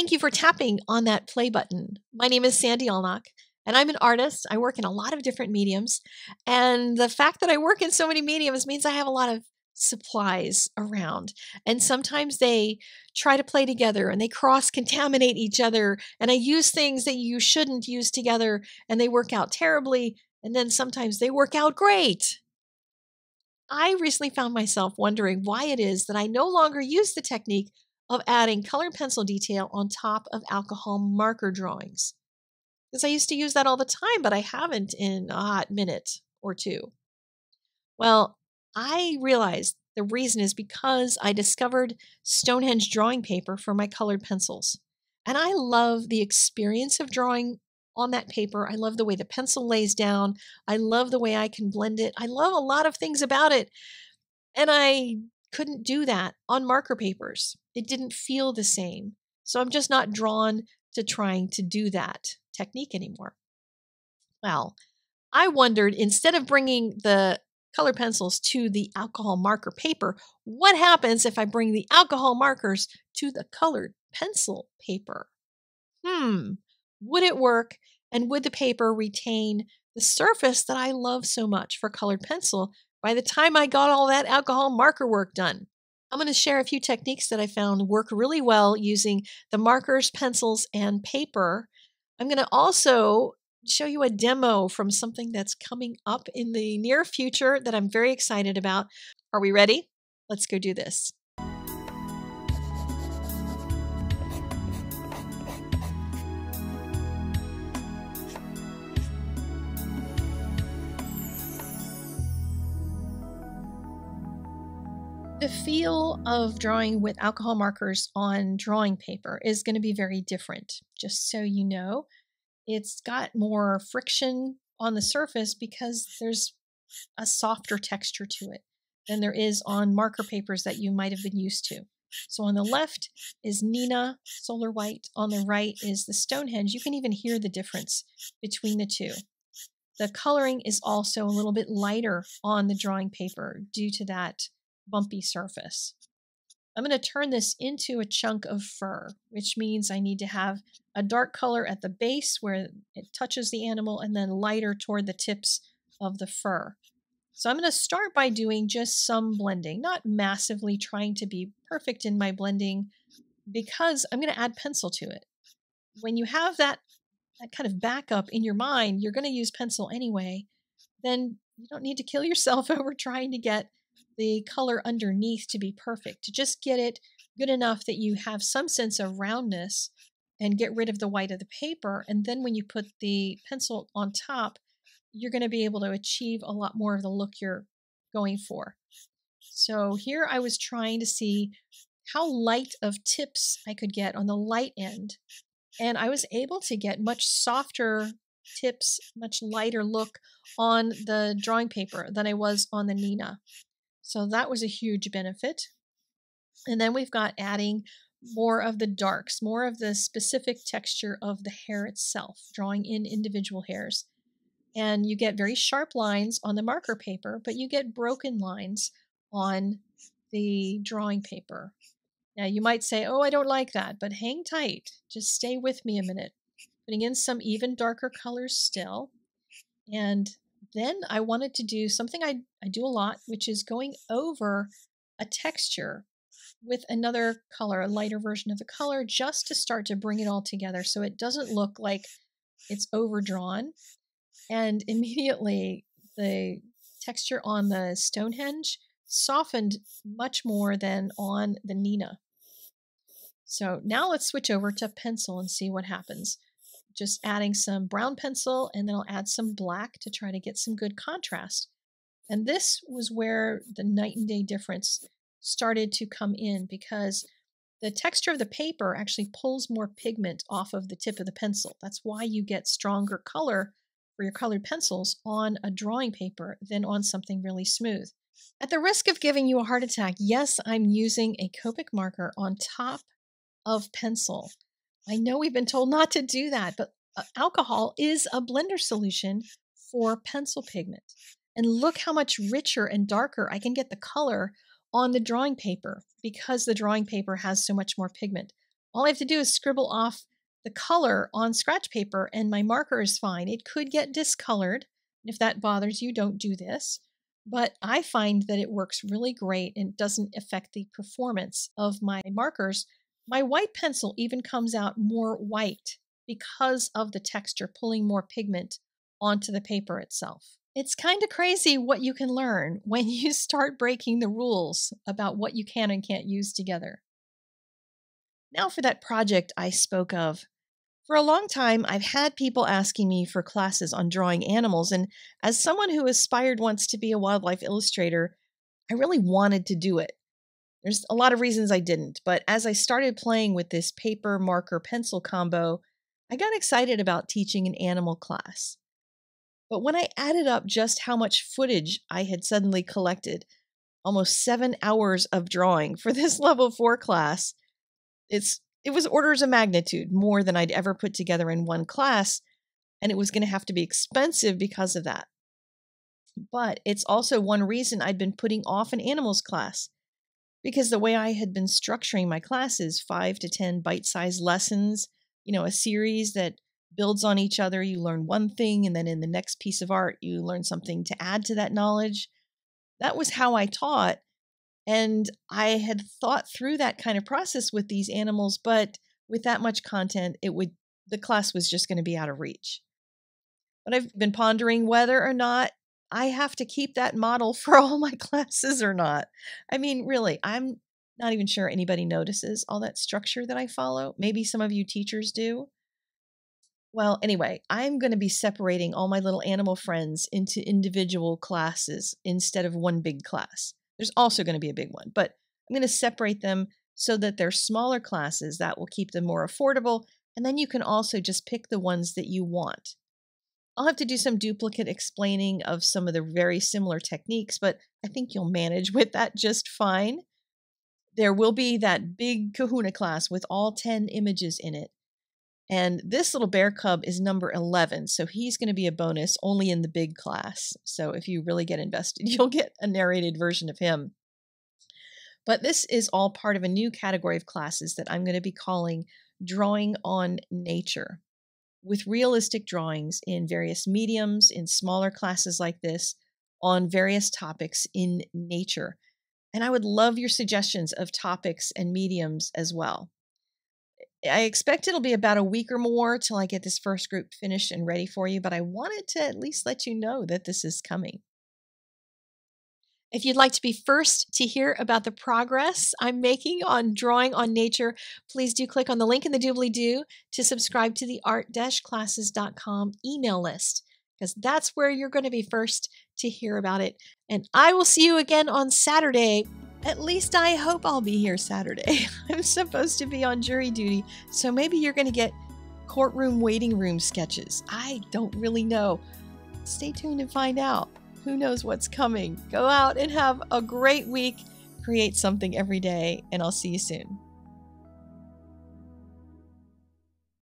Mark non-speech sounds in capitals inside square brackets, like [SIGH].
Thank you for tapping on that play button. My name is Sandy Allnock, and I'm an artist. I work in a lot of different mediums. And the fact that I work in so many mediums means I have a lot of supplies around. And sometimes they try to play together and they cross contaminate each other. And I use things that you shouldn't use together and they work out terribly. And then sometimes they work out great. I recently found myself wondering why it is that I no longer use the technique of adding color pencil detail on top of alcohol marker drawings. Because I used to use that all the time, but I haven't in a hot minute or two. Well, I realized the reason is because I discovered Stonehenge drawing paper for my colored pencils. And I love the experience of drawing on that paper. I love the way the pencil lays down. I love the way I can blend it. I love a lot of things about it. And I couldn't do that on marker papers. It didn't feel the same. So I'm just not drawn to trying to do that technique anymore. Well, I wondered instead of bringing the color pencils to the alcohol marker paper. What happens if I bring the alcohol markers to the colored pencil paper? Hmm, would it work? And would the paper retain the surface that I love so much for colored pencil by the time I got all that alcohol marker work done? I'm going to share a few techniques that I found work really well using the markers, pencils, and paper. I'm going to also show you a demo from something that's coming up in the near future that I'm very excited about. Are we ready? Let's go do this. The feel of drawing with alcohol markers on drawing paper is going to be very different, just so you know. It's got more friction on the surface because there's a softer texture to it than there is on marker papers that you might have been used to. So on the left is Neenah Solar White. On the right is the Stonehenge. You can even hear the difference between the two. The coloring is also a little bit lighter on the drawing paper due to that bumpy surface. I'm going to turn this into a chunk of fur, which means I need to have a dark color at the base where it touches the animal and then lighter toward the tips of the fur. So I'm going to start by doing just some blending, not massively trying to be perfect in my blending because I'm going to add pencil to it. When you have that, that kind of backup in your mind, you're going to use pencil anyway, then you don't need to kill yourself [LAUGHS] over trying to get the color underneath to be perfect, to just get it good enough that you have some sense of roundness and get rid of the white of the paper. And then when you put the pencil on top, you're going to be able to achieve a lot more of the look you're going for. So here I was trying to see how light of tips I could get on the light end. And I was able to get much softer tips, much lighter look on the drawing paper than I was on the Neenah. So that was a huge benefit. And then we've got adding more of the darks, more of the specific texture of the hair itself, drawing in individual hairs. And you get very sharp lines on the marker paper, but you get broken lines on the drawing paper. Now you might say, oh, I don't like that, but hang tight. Just stay with me a minute. Putting in some even darker colors still. And then I wanted to do something I, I do a lot, which is going over a texture with another color, a lighter version of the color, just to start to bring it all together so it doesn't look like it's overdrawn. And [LAUGHS] immediately the texture on the Stonehenge softened much more than on the Neenah. So now let's switch over to pencil and see what happens just adding some brown pencil and then I'll add some black to try to get some good contrast. And this was where the night and day difference started to come in because the texture of the paper actually pulls more pigment off of the tip of the pencil. That's why you get stronger color for your colored pencils on a drawing paper than on something really smooth. At the risk of giving you a heart attack, yes, I'm using a Copic marker on top of pencil. I know we've been told not to do that, but uh, alcohol is a blender solution for pencil pigment. And look how much richer and darker I can get the color on the drawing paper because the drawing paper has so much more pigment. All I have to do is scribble off the color on scratch paper and my marker is fine. It could get discolored. If that bothers you, don't do this. But I find that it works really great and doesn't affect the performance of my markers. My white pencil even comes out more white because of the texture pulling more pigment onto the paper itself. It's kind of crazy what you can learn [LAUGHS] when you start breaking the rules about what you can and can't use together. Now, for that project I spoke of. For a long time, I've had people asking me for classes on drawing animals, and as someone who aspired once to be a wildlife illustrator, I really wanted to do it. There's a lot of reasons I didn't, but as I started playing with this paper, marker, pencil combo, I got excited about teaching an animal class. But when I added up just how much footage I had suddenly collected, almost seven hours of drawing for [LAUGHS] this level four class, it's it was orders of magnitude more than I'd ever put together in one class, and it was going to have to be expensive because of that. But it's also one reason I'd been putting off an animals class because the way I had been structuring my classes, five to 10 bite sized lessons, you know, a series that builds on each other. You learn one thing, and then in the next piece of art, you learn something to add to that knowledge. That was how I taught. And I had thought through that kind of process with these animals, but with that much content, it would the class was just going to be out of reach. But I've been pondering whether or not I have to keep that model [LAUGHS] for all my classes or not. I mean, really, I'm not even sure anybody notices all that structure that I follow. Maybe some of you teachers do. Well, anyway, I'm going to be separating all my little animal friends into individual classes instead of one big class. There's also going to be a big one, but I'm going to separate them so that they're smaller classes that will keep them more affordable. And then you can also just pick the ones that you want. I'll have to do some duplicate explaining of some of the very similar techniques, but I think you'll manage [LAUGHS] with that just fine. There will be that big kahuna class with all 10 images in it. And this little bear cub is number 11, so he's going to be a bonus only in the big class. So if you really get invested, [LAUGHS] you'll get a narrated version of him. But this is all part of a new category of classes that I'm going to be calling Drawing on Nature, with realistic drawings in various mediums, in smaller classes like this, on various topics in nature. And I would love your suggestions of topics and mediums as well. I expect it'll be about a week or more till I get this first group finished and ready for you, but I wanted to at least let you know that this is coming. If you'd like to be first to hear about the progress I'm making on drawing on nature, please do click on the link in the doobly doo to subscribe to the art classes.com email list because that's where you're going to be first to hear about it. And I will see you again on Saturday at least I hope I'll be here Saturday. [LAUGHS] I'm supposed to be on jury duty, so maybe you're going to get courtroom waiting room sketches. I don't really know. Stay tuned and find out. Who knows what's coming? Go out and have a great week. Create something every day, and I'll see you soon.